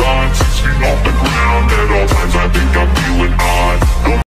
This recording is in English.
on